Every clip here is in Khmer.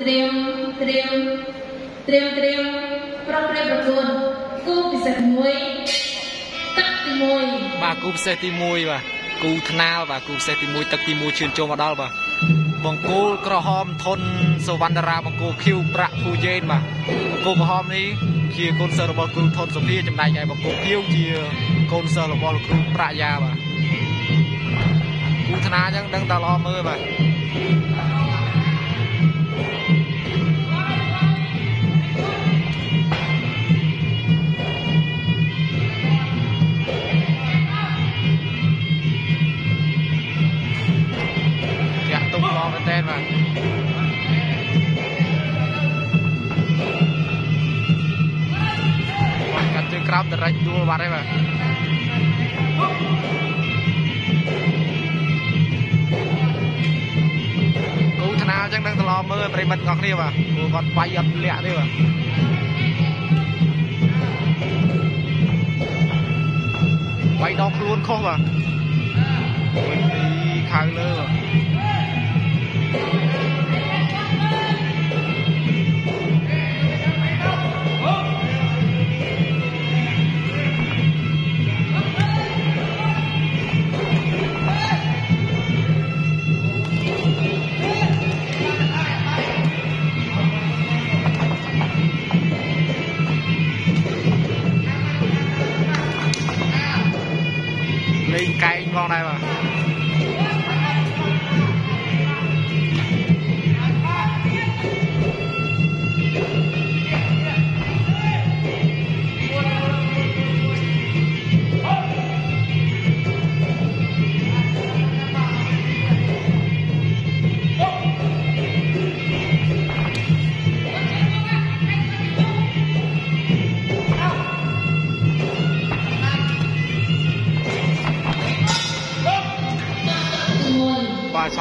ត្រៀមត្រៀមត្រៀមត្រៀមប្រកប្រែប្រកួតគូពិសេសមួយទឹកទី1បាទគូពិសេសទី1បាទគូថ្នាលបាទគូពិសេសទី1ទឹកទី1ឈឿនចូលមកដល់បាទបង្គោលក្រហមធនសវណ្ណរាបង្គោលឃីវប្រាក់ភូយេនបាទបង្គោលក្រហមនេះជាកូនសិស្សរបស់គ្រូធនសុភាចំណែកឯបង្គោលឃីវជាកូនសិស្សរបស់លោកគ្រូប្រាក់យ៉ាបាទគូថ្នាលអញ្ចឹងដឹងតែល្អមើលបាទ ក្រោមតរិចដួលបាត់ហើយបាទគូថ្នាលអញ្ចឹងនឹងត្រឡប់មើលប្រិមិត្តរបស់គ្នាបាទព្រោះគាត់វាយអត់លាក់ទេបាទវាយដងខ្លួនខុសបាទវិញពីខៅលើបាទ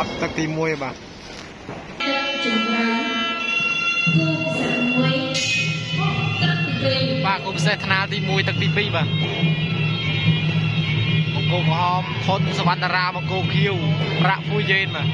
បាទឆាប់ទឹកទី1បាទជំរៅគូពិសេស1ទឹកទី2បាទគូពិសេសថ្នាលទី1ទឹកទី2បាទបង្គោលក្រហមធនសវណ្ណរាបង្គោលខៀវប្រាក់ភូយេនបាទ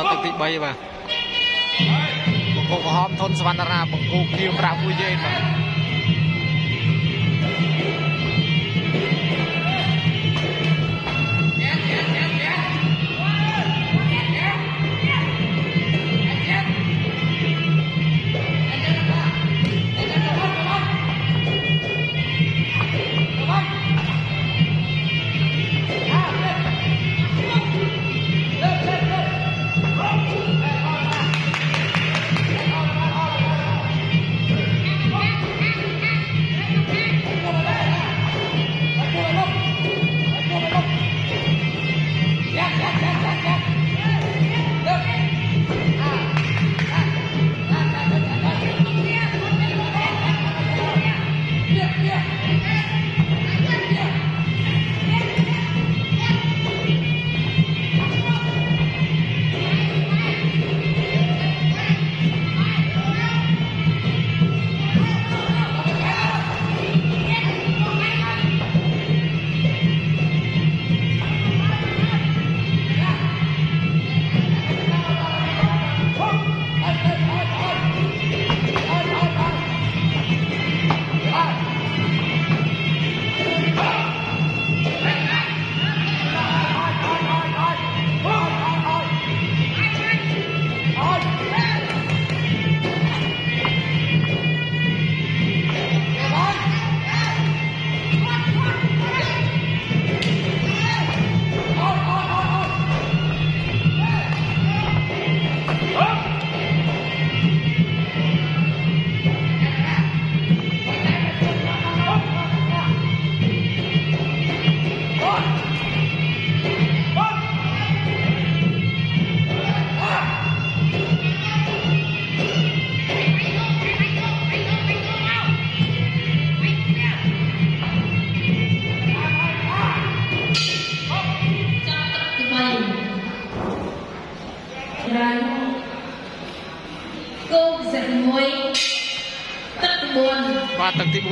ដល់ទឹកទី3បាទបង្គោលក្រហមធនសវណ្ណរាបង្គោលគៀវប្រាក់មួយយេនបាទ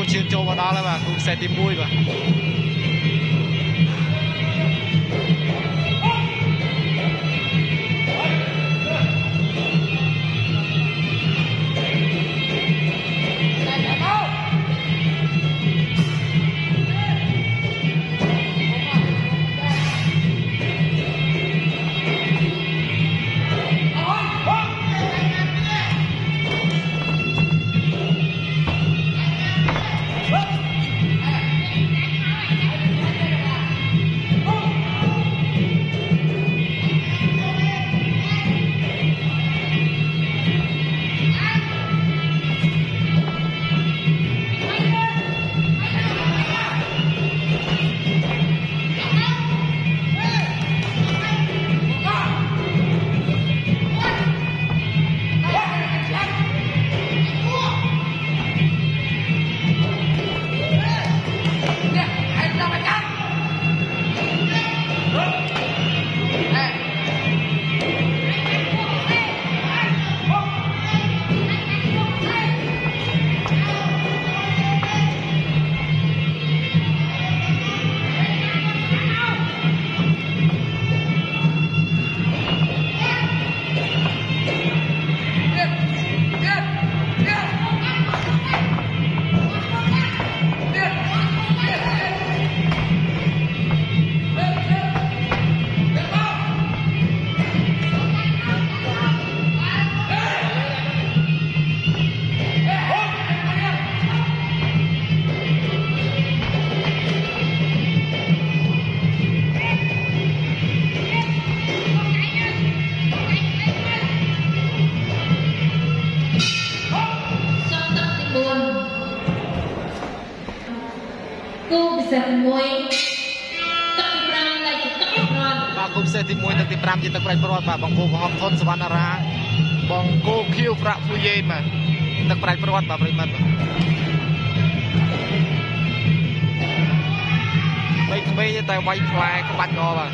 បាទទឹកទី4ឈានចូលមកដល់ហើយបាទគូពិសេសទី1បាទ សេសទី1ទឹកទី5ជាទឹកប្រៃព្រាត់បាទបង្គោលក្រហមធនសវណ្ណារាបង្គោលខៀវប្រាក់ភូយេនបាទទឹកប្រៃព្រាត់បាទប្រិមិត្តបាទក្មេងៗទេតែវាយផ្លែក្បាច់កបាទ